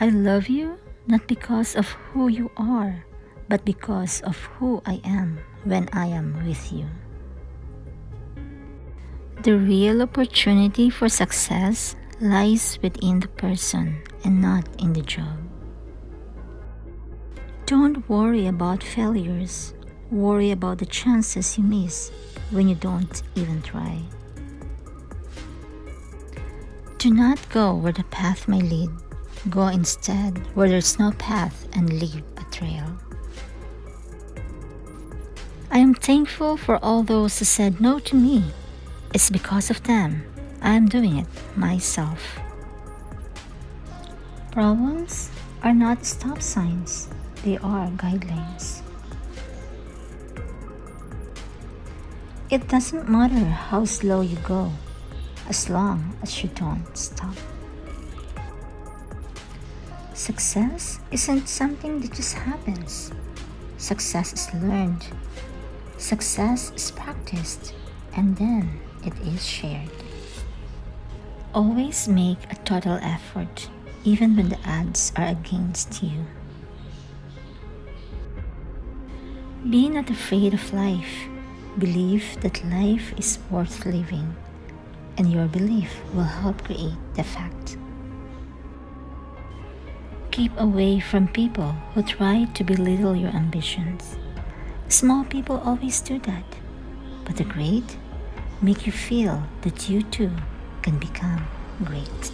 I love you not because of who you are, but because of who I am when I am with you. The real opportunity for success lies within the person and not in the job. Don't worry about failures. Worry about the chances you miss when you don't even try. Do not go where the path may lead. Go instead where there's no path and leave a trail. I am thankful for all those who said no to me. It's because of them I am doing it myself. Problems are not stop signs, they are guidelines. It doesn't matter how slow you go, as long as you don't stop. Success isn't something that just happens. Success is learned. Success is practiced, and then it is shared. Always make a total effort, even when the odds are against you. Be not afraid of life. Believe that life is worth living, and your belief will help create the fact. Keep away from people who try to belittle your ambitions. Small people always do that, but the great make you feel that you too can become great.